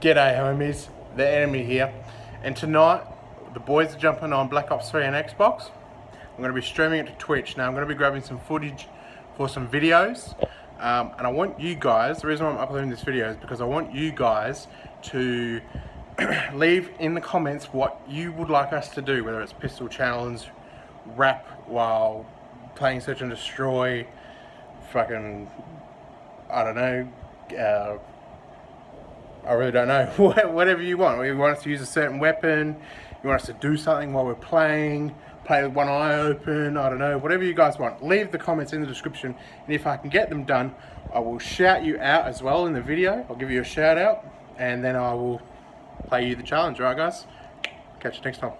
G'day homies, the enemy here. And tonight, the boys are jumping on Black Ops 3 on Xbox. I'm going to be streaming it to Twitch. Now I'm going to be grabbing some footage for some videos. Um, and I want you guys, the reason I'm uploading this video is because I want you guys to leave in the comments what you would like us to do, whether it's pistol challenge, rap while playing search and destroy, fucking, I don't know, uh, I really don't know. Whatever you want. You want us to use a certain weapon, you want us to do something while we're playing, play with one eye open, I don't know, whatever you guys want. Leave the comments in the description, and if I can get them done, I will shout you out as well in the video. I'll give you a shout out, and then I will play you the challenge, alright guys? Catch you next time.